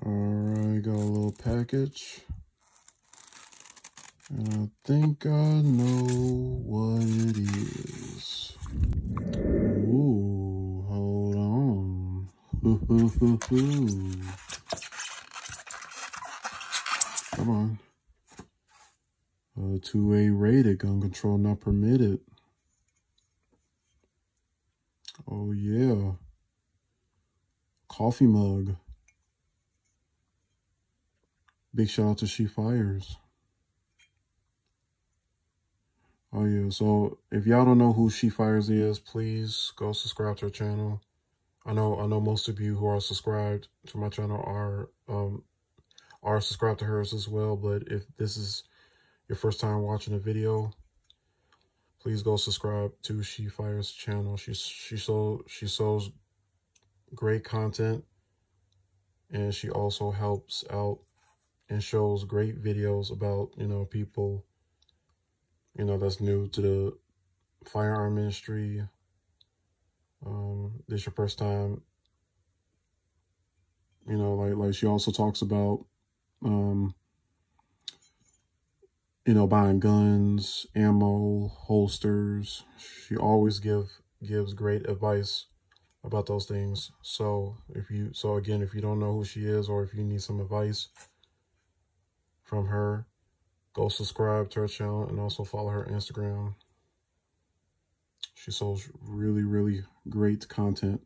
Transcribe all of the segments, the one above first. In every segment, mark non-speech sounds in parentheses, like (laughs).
Alright, got a little package. And I think I know what it is. Ooh, hold on. (laughs) Come on. Uh, 2A rated, gun control not permitted. Oh yeah. Coffee mug. Big shout out to She Fires. Oh yeah, so if y'all don't know who She Fires is, please go subscribe to her channel. I know I know most of you who are subscribed to my channel are um are subscribed to hers as well, but if this is your first time watching a video, please go subscribe to She Fires channel. She she so she shows great content and she also helps out and shows great videos about, you know, people, you know, that's new to the firearm industry. Um, this your first time, you know, like, like she also talks about, um, you know, buying guns, ammo, holsters. She always give gives great advice about those things. So if you, so again, if you don't know who she is or if you need some advice, from her. Go subscribe to her channel and also follow her Instagram. She sells really, really great content.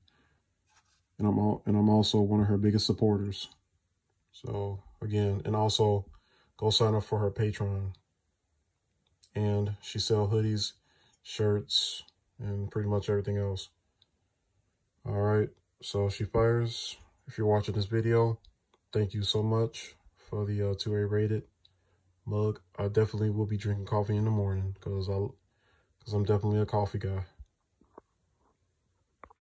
And I'm all, and I'm also one of her biggest supporters. So again, and also go sign up for her Patreon. And she sells hoodies, shirts, and pretty much everything else. All right. So she fires. If you're watching this video, thank you so much for the uh, 2A rated mug. I definitely will be drinking coffee in the morning because I because I'm definitely a coffee guy.